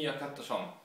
Nya Pettersson.